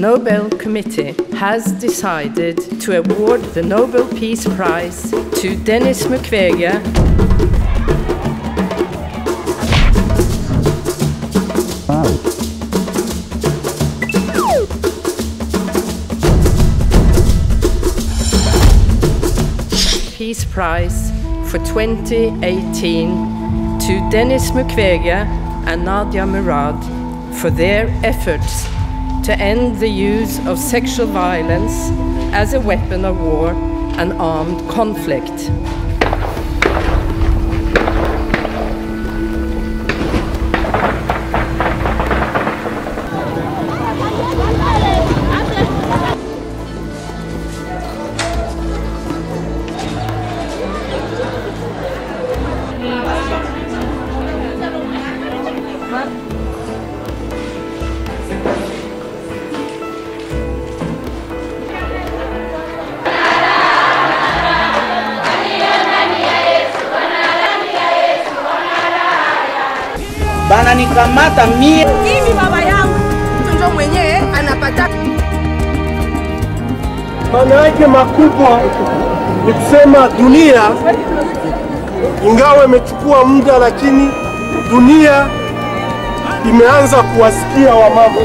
Nobel Committee has decided to award the Nobel Peace Prize to Denis Mukwege Peace Prize for 2018 to Denis Mukwege and Nadia Murad for their efforts to end the use of sexual violence as a weapon of war and armed conflict. Bananikamata mie mimi, baba yangu ndio mwenyewe anapata maana yake makubwa ni kusema dunia ingawa imechukua muda, lakini dunia imeanza kuwasikia wamama.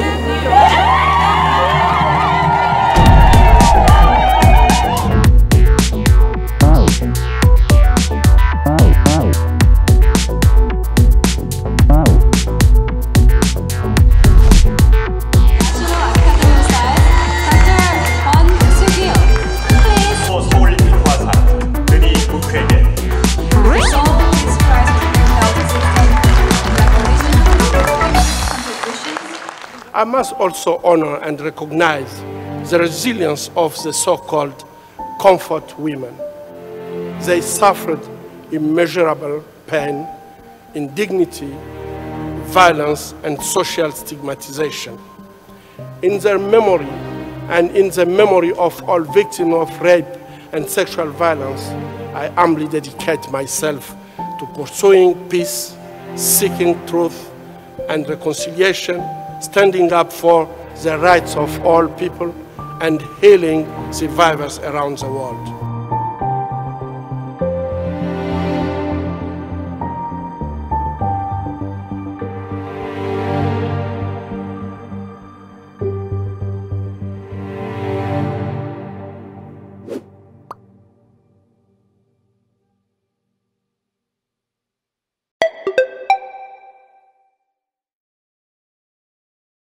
I must also honor and recognize the resilience of the so-called comfort women. They suffered immeasurable pain, indignity, violence, and social stigmatization. In their memory and in the memory of all victims of rape and sexual violence, I humbly dedicate myself to pursuing peace, seeking truth and reconciliation, standing up for the rights of all people, and healing survivors around the world.